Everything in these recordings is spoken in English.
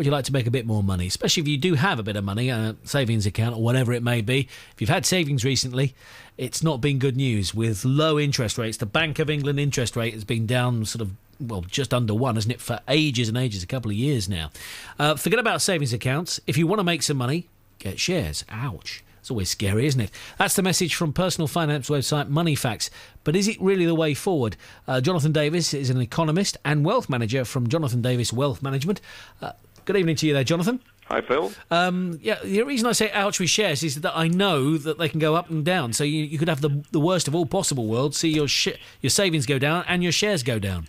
would you like to make a bit more money? Especially if you do have a bit of money, a savings account or whatever it may be. If you've had savings recently, it's not been good news with low interest rates. The Bank of England interest rate has been down sort of well, just under one, isn't it, for ages and ages, a couple of years now. Uh, forget about savings accounts. If you want to make some money, get shares. Ouch. It's always scary, isn't it? That's the message from personal finance website Moneyfacts. But is it really the way forward? Uh, Jonathan Davis is an economist and wealth manager from Jonathan Davis Wealth Management. Uh, good evening to you there, Jonathan. Hi, Phil. Um, yeah, the reason I say ouch with shares is that I know that they can go up and down. So you, you could have the the worst of all possible worlds. See your sh- your savings go down and your shares go down.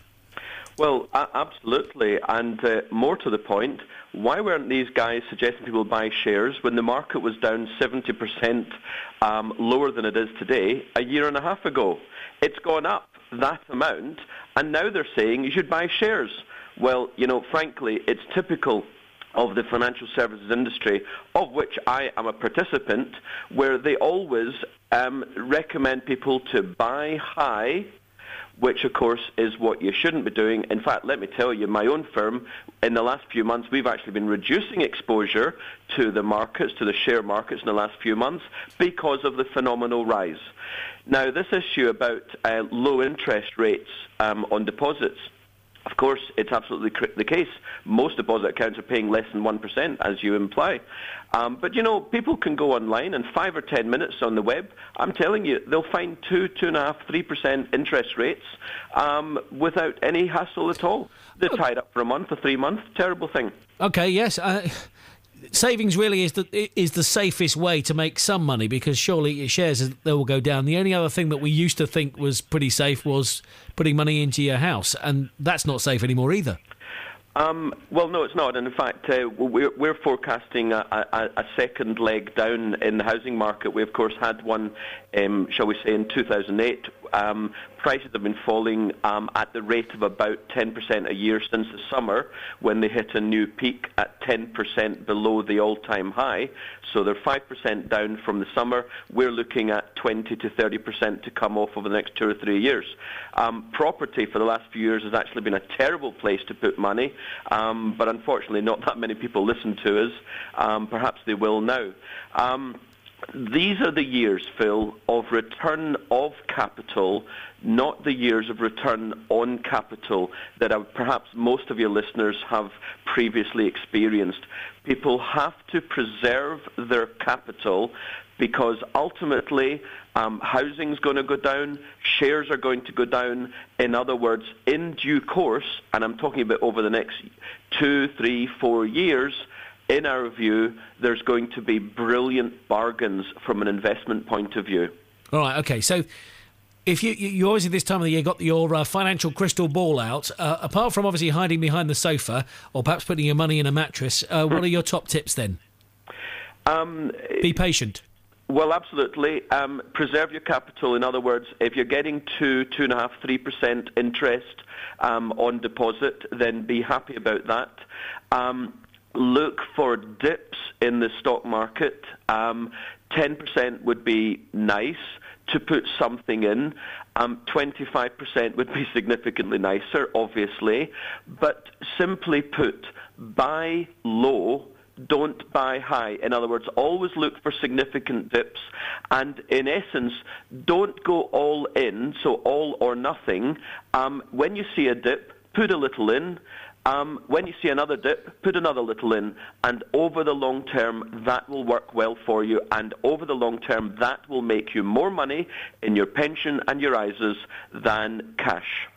Well, absolutely. And uh, more to the point, why weren't these guys suggesting people buy shares when the market was down 70% um, lower than it is today a year and a half ago? It's gone up that amount, and now they're saying you should buy shares. Well, you know, frankly, it's typical of the financial services industry, of which I am a participant, where they always um, recommend people to buy high which of course is what you shouldn't be doing. In fact, let me tell you, my own firm, in the last few months, we've actually been reducing exposure to the markets, to the share markets in the last few months because of the phenomenal rise. Now, this issue about uh, low interest rates um, on deposits, of course, it's absolutely the case. Most deposit accounts are paying less than 1%, as you imply. Um, but, you know, people can go online and five or ten minutes on the web, I'm telling you, they'll find 2, 2.5%, 3% interest rates um, without any hassle at all. They're tied up for a month or three months. Terrible thing. Okay, yes. Uh, savings really is the is the safest way to make some money because surely your shares they will go down. The only other thing that we used to think was pretty safe was putting money into your house, and that's not safe anymore either. Um, well, no, it's not. And in fact, uh, we're, we're, forecasting a, a, a, second leg down in the housing market. We, of course, had one, um, shall we say, in 2008 um, prices have been falling um, at the rate of about 10% a year since the summer when they hit a new peak at 10% below the all-time high. So they're 5% down from the summer. We're looking at 20 to 30% to come off over the next two or three years. Um, property for the last few years has actually been a terrible place to put money, um, but unfortunately not that many people listen to us. Um, perhaps they will now. These are the years, Phil, of return of capital, not the years of return on capital that perhaps most of your listeners have previously experienced. People have to preserve their capital because ultimately um, housing is going to go down, shares are going to go down. In other words, in due course, and I'm talking about over the next two, three, four years, in our view, there's going to be brilliant bargains from an investment point of view. All right, okay. So if you, you always at this time of the year got your uh, financial crystal ball out, uh, apart from obviously hiding behind the sofa or perhaps putting your money in a mattress, uh, what are your top tips then? Um, Be patient. Well, absolutely. Um, preserve your capital. In other words, if you're getting two, two and a half, three percent interest um, on deposit, then be happy about that. Um, look for dips in the stock market. Um, 10% would be nice to put something in. Um, 25% would be significantly nicer, obviously. But simply put, buy low, don't buy high. In other words, always look for significant dips. And in essence, don't go all in, so all or nothing. Um, when you see a dip, put a little in. Um, when you see another dip, put another little in, and over the long term, that will work well for you. And over the long term, that will make you more money in your pension and your ISAs than cash.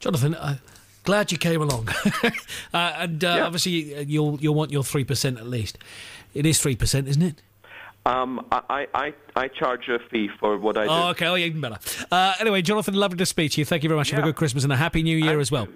Jonathan, uh, glad you came along. uh, and uh, yeah. obviously, uh, you'll you'll want your three percent at least. It is three percent, isn't it? Um, I, I, I charge a fee for what I do. Oh, okay. Oh, even better. Uh, anyway, Jonathan, lovely to speak to you. Thank you very much. Yeah. Have a good Christmas and a happy New Year as well.